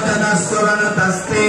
गजलोचनस्वरन taste